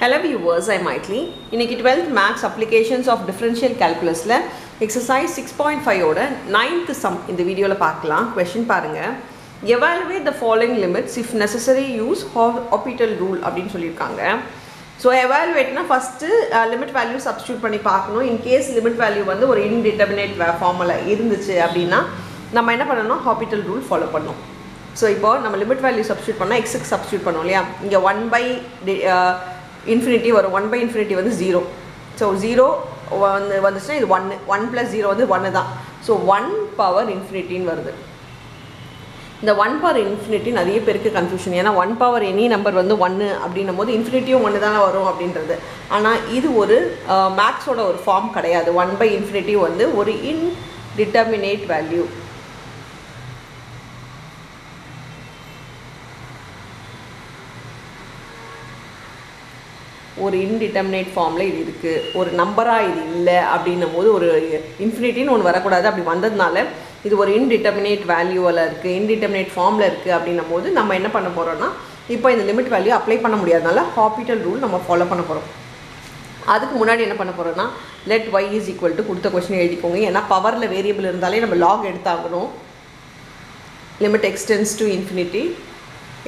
Hello viewers ஐ மைட்லி இன்றைக்கி twelfth maths applications of differential கேல்குலஸில் exercise six point ஃபைவோட ninth sum இந்த வீடியோவில் பார்க்கலாம். கொஷின் பாருங்கள் evaluate the following limits if necessary use Hopital rule அப்படின்னு சொல்லியிருக்காங்க. ஸோ எவாலுவேட்னா ஃபஸ்ட்டு லிமிட் வேல்யூ சப்ஸ்டியூட் பண்ணி பார்க்கணும். இன்கேஸ் லிமிட் வேல்யூ வந்து ஒரு இன்டிட்டர்மினேட் ஃபார்மில் இருந்துச்சு அப்படின்னா நம்ம என்ன பண்ணணும்? ஹாபிட்டல் ரூல் ஃபாலோ பண்ணணும். ஸோ இப்போ நம்ம லிமிட் வேல்யூ சப்ஸ்டியூட் பண்ணால் எக்ஸுக்கு சப்ஸ்டியூட் பண்ணோம் இல்லையா? இங்கே ஒன் பை இன்ஃபினிட்டி வரும். ஒன் பை இன்ஃபினிட்டி வந்து ஜீரோ ஸோ ஜீரோ வந்து வந்துச்சுன்னா இது ஒன்று ஒன் ப்ளஸ் ஜீரோ வந்து ஒன்று தான். ஸோ ஒன் பவர் இன்ஃபினிட்டின்னு வருது. இந்த ஒன் பவர் இன்ஃபினிட்டி நிறைய பேருக்கு கன்ஃபியூஷன் ஏன்னா ஒன் பவர் எனி நம்பர் வந்து ஒன்று அப்படின்னும் போது இன்ஃபினிட்டியும் ஒன்று தானே வரும் அப்படின்றது. ஆனால் இது ஒரு மேக்ஸோட ஒரு ஃபார்ம் கிடையாது. ஒன் பை இன்ஃபினிட்டி வந்து ஒரு இன்டிட்டர்மினேட் வேல்யூ ஒரு இன்டிட்டர்மினேட் ஃபார்மில் இது இருக்குது ஒரு நம்பராக இது இல்லை அப்படின்னும் போது ஒரு இன்ஃபினிட்டின்னு ஒன்று வரக்கூடாது. அப்படி வந்ததுனால இது ஒரு இன்டிட்டர்மினேட் வேல்யூவில் இருக்குது இன்டிட்டர்மினேட் ஃபார்மில் இருக்குது அப்படின்னும் போது நம்ம என்ன பண்ண போகிறோம்னா இப்போ இந்த லிமிட் வேல்யூ அப்ளை பண்ண முடியாதனால ஹாப்பிட்டல் ரூல் நம்ம ஃபாலோ பண்ண போகிறோம் அதுக்கு முன்னாடி என்ன பண்ண போகிறோம்னா let y is equal to கொடுத்த கொஸ்டின் எழுதிக்கோங்க. ஏன்னா பவரில் வேரியபிள் இருந்தாலே நம்ம log எடுத்தாகணும். Limit x tends to infinity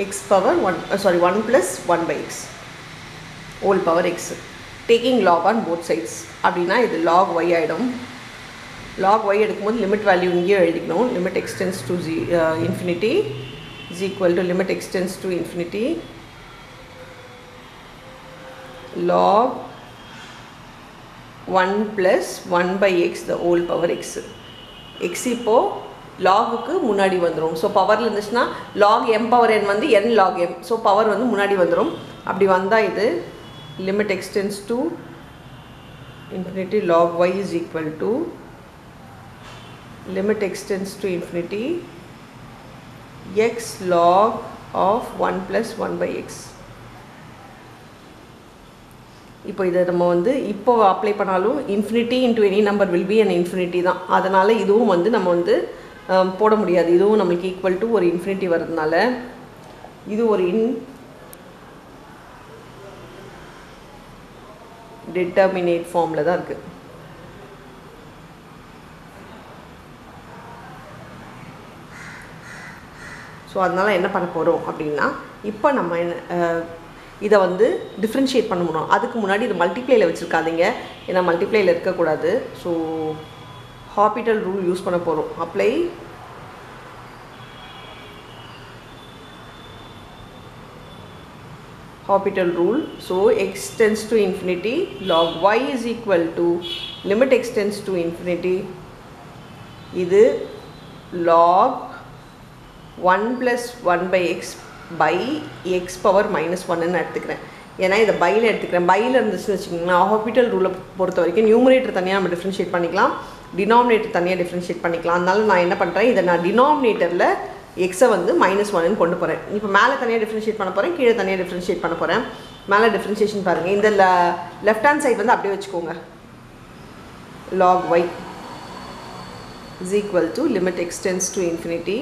x power one sorry one plus one by x whole power x taking log on both sides அப்படின்னா இது லாக் ஒய் ஆகிடும் log Y எடுக்கும்போது லிமிட் வேல்யூ இங்கேயும் எழுதிக்கணும். Limit x tends to G infinity is equal to limit x tends to infinity log one plus one by x the whole power x x இப்போது லாகுக்கு முன்னாடி வந்துடும் so பவரில் இருந்துச்சுன்னா லாக் எம் பவர் என் வந்து N log M so power வந்து முன்னாடி வந்துடும் அப்படி வந்தால் இது limit extends to infinity log y is equal to limit extends to infinity x log of 1 plus 1 by x. இப்போ இதை நம்ம வந்து இப்போ அப்ளை பண்ணாலும் infinity into any number will be and infinity தான். அதனால் இதுவும் வந்து நம்ம வந்து போட முடியாது. இதுவும் நம்மளுக்கு ஈக்குவல் டு ஒரு இன்ஃபினிட்டி வர்றதுனால. இது ஒரு இன் டிட்டர்மினேட் ஃபார்மில் தான் இருக்குது ஸோ அதனால் என்ன பண்ண போகிறோம் அப்படின்னா இப்போ நம்ம என்ன இதை வந்து டிஃப்ரென்ஷியேட் பண்ண முடியும். அதுக்கு முன்னாடி இது மல்டிப்ளேயில் வச்சுருக்காதீங்க. ஏன்னா மல்டிப்ளேயில் இருக்கக்கூடாது ஸோ ஹாபிட்டல் ரூல் யூஸ் பண்ண போகிறோம் apply Hopital rule. So x tends to infinity, log y is equal to limit x tends to infinity. இது log 1 plus 1 by x by x power minus 1 எடுத்துக்கிறேன். ஏன்னா இதை பையில் எடுத்துக்கிறேன். பையில் இருந்துச்சுன்னு வச்சுக்கோங்களேன். ஹாபிட்டல் ரூலை பொறுத்த வரைக்கும் நியூமரேட்டர் தனியாக நம்ம டிஃப்ரென்ஷியேட் பண்ணிக்கலாம். டினாமினேட்டர் தனியாக டிஃப்ரென்ஷியேட் பண்ணிக்கலாம். அதனால நான் என்ன பண்ணுறேன் இதை நான் டினாமினேட்டரில் எக்ஸை வந்து மைனஸ் ஒன்னு கொண்டு போகிறேன் இப்போ மேலே தனியாக டிஃப்ரென்ஷியேட் பண்ண போகிறேன் கீழே தனியாக டிஃப்ரென்ஷியேட் பண்ண போகிறேன் மேலே டிஃப்ரென்ஷியேஷன் பாருங்கள் இந்த லெஃப்ட் ஹேண்ட் சைடு வந்து அப்படியே வச்சுக்கோங்க. Log y is equal to limit x tends to infinity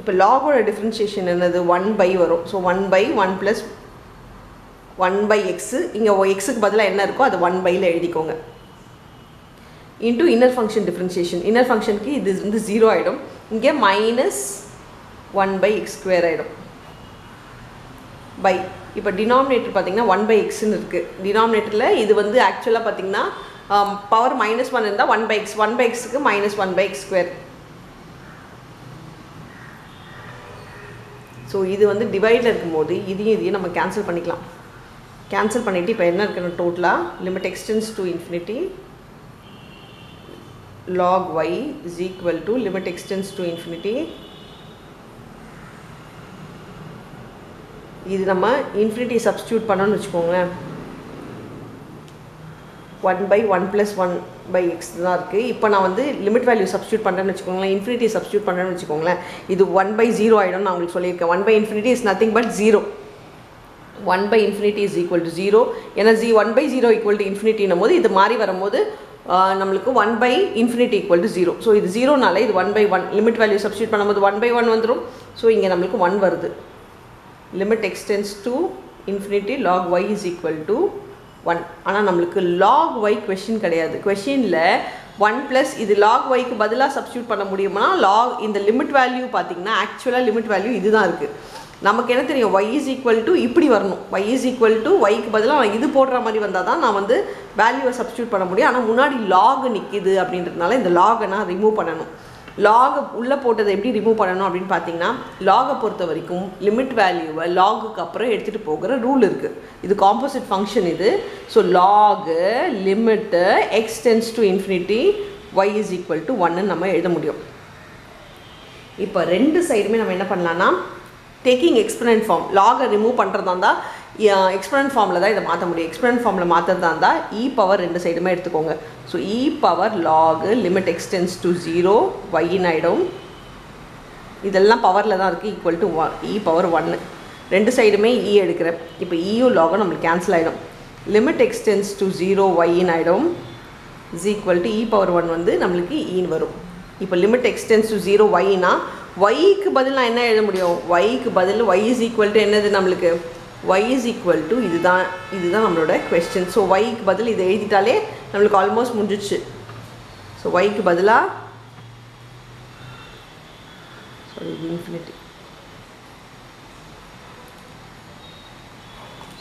இப்போ லாகோட டிஃப்ரென்ஷியேஷன் என்னது? ஒன் பை வரும். So one by one plus one by x இங்கே எக்ஸுக்கு பதிலாக என்ன இருக்கோ அது ஒன் பையில் எழுதிக்கோங்க. Into inner function differentiation inner ஃபங்க்ஷனுக்கு இது வந்து ஜீரோ ஆகிடும் இங்கே minus one by x square ஆகிடும் பை இப்போ டினாமினேட்டர் பார்த்தீங்கன்னா ஒன் பை எக்ஸ்ன்னு இருக்குது டினாமினேட்டரில் இது வந்து ஆக்சுவலாக பார்த்தீங்கன்னா பவர் மைனஸ் ஒன் இருந்தால் one by x one by எக்ஸுக்கு minus one by x square so இது வந்து டிவைடில் இருக்கும்போது இதையும் இதையும் நம்ம கேன்சல் பண்ணிக்கலாம். கேன்சல் பண்ணிவிட்டு இப்போ என்ன இருக்குன்னு டோட்டலாக limit x tends to infinity log y is equal to limit extends to infinity. இது நம்ம இன்ஃபினிட்டி சப்ஸ்டியூட் பண்ணோன்னு வச்சுக்கோங்களேன். One by one plus one by x தான் இருக்குது இப்போ நான் வந்து லிமிட் வேல்யூ சப்ஸ்டியூட் பண்ணுறேன்னு வச்சுக்கோங்களேன். இன்ஃபினிட்டி சப்ஸ்டியூட் பண்ணுறேன்னு வச்சுக்கோங்களேன். இது ஒன் பை ஜீரோ ஆகிடும் நான் உங்களுக்கு சொல்லியிருக்கேன். One by infinity is nothing but zero one by infinity is equal to zero ஏன்னா G one by zero equal to இன்ஃபினிட்டினும் போது இது மாறி வரும்போது நம்மளுக்கு one by infinity equal to zero so இது ஜீரோனால இது one by one limit value substitute பண்ணும்போது ஒன் பை ஒன் வந்துடும் ஸோ இங்கே நம்மளுக்கு ஒன் வருது. Limit x tends to infinity log y is equal to one ஆனால் நம்மளுக்கு லாக் ஒய் கொஷின் கிடையாது. கொஷினில் ஒன் ப்ளஸ் இது லாக் ஒய்க்கு பதிலாக சப்ஸ்டியூட் பண்ண முடியுமா லாக் இந்த லிமிட் வேல்யூ பார்த்தீங்கன்னா ஆக்சுவலாக லிமிட் வேல்யூ இதுதான் இருக்குது நமக்கு என்ன தெரியும்? ஒய் இஸ் ஈக்குவல் டு இப்படி வரணும். ஒய் இஸ் ஈக்குவல் டு ஒய்க்கு பதிலாக நான் இது போடுற மாதிரி வந்தால் தான் நான் வந்து வேல்யூவை சப்ஸ்டியூட் பண்ண முடியும். ஆனால் முன்னாடி லாக் நிற்கிது அப்படின்றதுனால இந்த லாகை நான் ரிமூவ் பண்ணணும். லாகை உள்ளே போட்டதை எப்படி ரிமூவ் பண்ணணும் அப்படின்னு பார்த்தீங்கன்னா லாகை பொறுத்த வரைக்கும் லிமிட் வேல்யூவை லாகுக்கு அப்புறம் எடுத்துகிட்டு போகிற ரூல் இருக்குது இது காம்போசிட் ஃபங்க்ஷன் இது. So log limit x tends to infinity y is equal to one நம்ம எழுத முடியும். இப்போ ரெண்டு சைடுமே நம்ம என்ன பண்ணலான்னா டேக்கிங் எக்ஸ்பனன்ட் ஃபார்ம் லாகை ரிமூவ் பண்ணுறதா இருந்தால் எக்ஸ்பனன்ட் ஃபார்மில் தான் இதை மாற்ற முடியும். எக்ஸ்பனன்ட் ஃபார்மில் மாற்றுறதா இருந்தால் இ பவர் ரெண்டு சைடுமே எடுத்துக்கோங்க. So e power log limit x tends to zero wine ஆகிடும் இதெல்லாம் பவரில் தான் இருக்குது equal to one e power ஒன்று ரெண்டு சைடுமே இ e எடுக்கிறேன். இப்போ e இயும் லாகும் நம்மளுக்கு கேன்சல் ஆகிடும் limit x tends to zero y ஆகிடும் is equal to e power one வந்து நம்மளுக்கு e ஈன்னு வரும். இப்போ limit x tends to zero ஒய்னா ஒய்க்கு பதில் நான் என்ன எழுத முடியும்? ஒய்க்கு பதில் ஒய் இஸ் ஈக்குவல் டு என்னது நம்மளுக்கு? ஒய் இஸ் ஈக்குவல் டு இதுதான் இதுதான் நம்மளோட கொஸ்டின் ஸோ ஒய்க்கு பதில் இதை எழுதிட்டாலே நம்மளுக்கு ஆல்மோஸ்ட் முடிஞ்சிச்சு ஸோ ஒய்க்கு பதிலாக சாரி இன்ஃபினிட்டி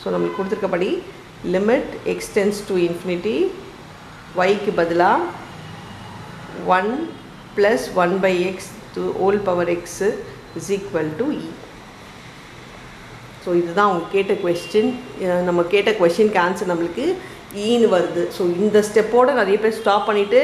ஸோ நம்மளுக்கு கொடுத்துருக்கபடி limit x tends to infinity ஒய்க்கு பதிலாக one plus one by x to whole power x is equal to e. E so இதுதான் அவங்க கேட்ட கொஸ்டின் நம்ம கேட்ட கொஸ்டினுக்கு ஆன்சர் நம்மளுக்கு e ஈன்னு வருது. ஸோ இந்த ஸ்டெப்போடு நிறைய பேர் ஸ்டாப் பண்ணிவிட்டு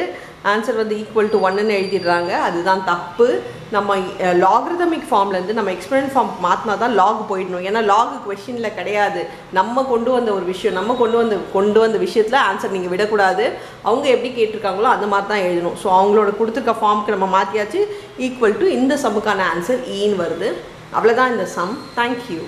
ஆன்சர் வந்து ஈக்குவல் டு ஒன்னுன்னு எழுதிடுறாங்க. அதுதான் தப்பு. நம்ம லாக்ரிதமிக் ஃபார்ம்லேருந்து நம்ம எக்ஸ்பெரிமெண்ட் ஃபார்ம் மாற்றினா தான் லாக் போயிடணும். ஏன்னா லாக் கொஷினில் கிடையாது. நம்ம கொண்டு வந்த ஒரு விஷயம் நம்ம கொண்டு வந்த கொண்டு வந்த விஷயத்தில் ஆன்சர் நீங்கள் விடக்கூடாது. அவங்க எப்படி கேட்டிருக்காங்களோ அந்த மாதிரி தான் எழுதணும். ஸோ அவங்களோட கொடுத்துருக்க ஃபார்முக்கு நம்ம மாற்றியாச்சு ஈக்குவல் டு இந்த சம்முக்கான ஆன்சர் ஈன்னு e வருது. அவ்வளோதான் இந்த சம் தேங்க்யூ